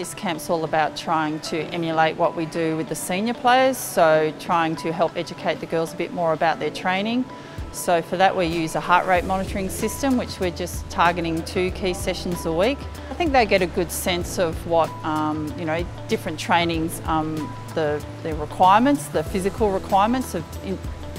This camp's all about trying to emulate what we do with the senior players, so trying to help educate the girls a bit more about their training. So for that we use a heart rate monitoring system which we're just targeting two key sessions a week. I think they get a good sense of what, um, you know, different trainings, um, the, the requirements, the physical requirements of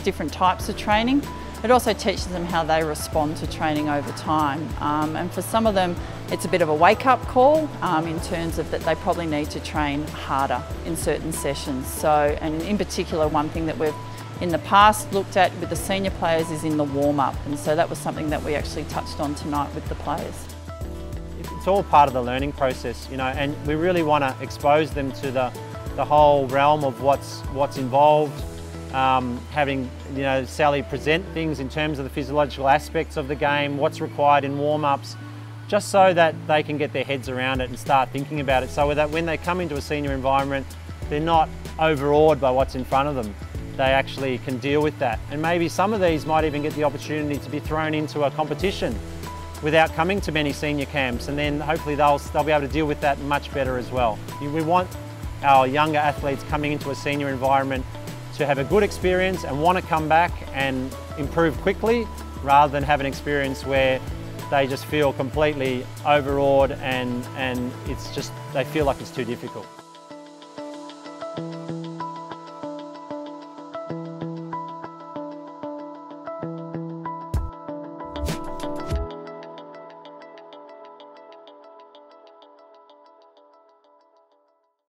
different types of training. It also teaches them how they respond to training over time. Um, and for some of them, it's a bit of a wake-up call um, in terms of that they probably need to train harder in certain sessions. So, and in particular, one thing that we've in the past looked at with the senior players is in the warm-up. And so that was something that we actually touched on tonight with the players. It's all part of the learning process, you know, and we really want to expose them to the, the whole realm of what's, what's involved, um, having you know Sally present things in terms of the physiological aspects of the game, what's required in warm-ups, just so that they can get their heads around it and start thinking about it so that when they come into a senior environment, they're not overawed by what's in front of them. They actually can deal with that. And maybe some of these might even get the opportunity to be thrown into a competition without coming to many senior camps and then hopefully they'll, they'll be able to deal with that much better as well. We want our younger athletes coming into a senior environment to have a good experience and want to come back and improve quickly rather than have an experience where they just feel completely overawed and, and it's just, they feel like it's too difficult.